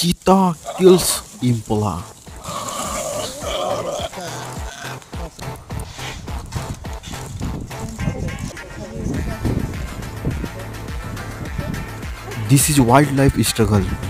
Cheetah kills Impala. This is wildlife struggle